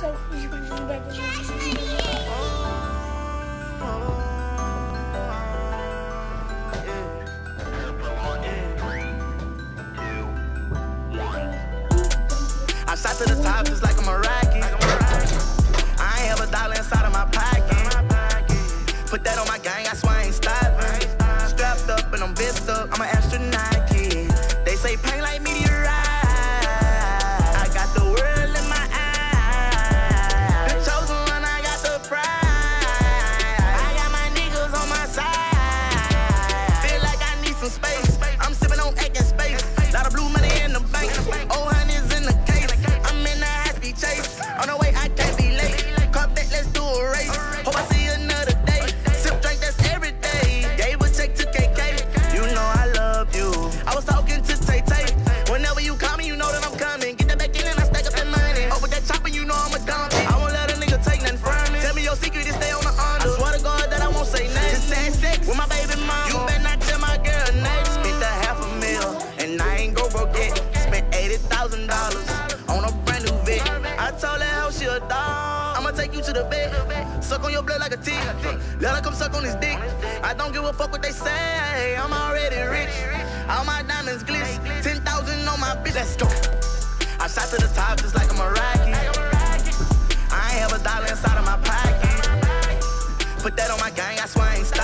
So, you back the I shot to the top just like I'm a rocket. Dog. I'ma take you to the bed, suck on your blood like a tick. Let her come suck on his dick. I don't give a fuck what they say. I'm already rich. All my diamonds glitz. Ten thousand on my bitch. Let's go. I shot to the top just like I'm a rocket. I ain't have a dollar inside of my pocket. Put that on my gang, I swear I ain't stopping.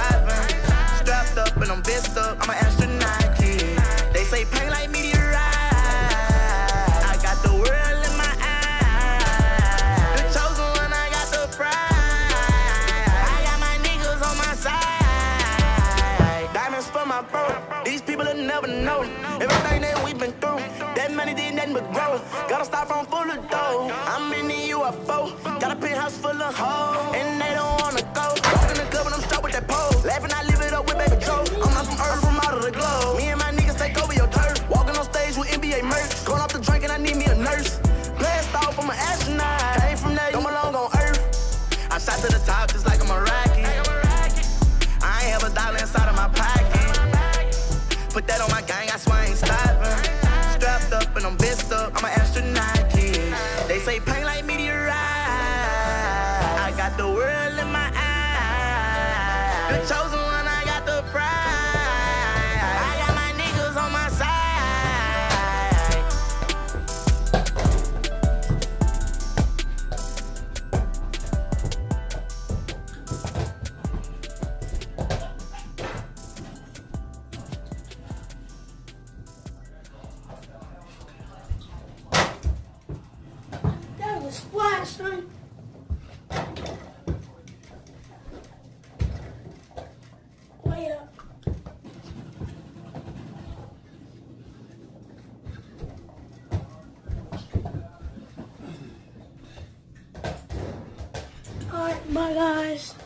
These people will never know everything that we've been through. That money did nothing but grow. Gotta start from full of dough. I'm in the UFO. Got a penthouse full of hoes, and they don't wanna go. Walk in the club and I'm strapped with that pole. Laughing, I live it up with baby Joe. I'm not from Earth, from out of the globe. Me and my niggas take over your turf. Walking on stage with NBA merch. Going off the drink and I need me a nurse. Blast off, I'm an astronaut. Came from there, don't belong on Earth. I shot to the top The chosen one, I got the pride. I got my niggas on my side. That was a splash, son. Way up. Bye guys.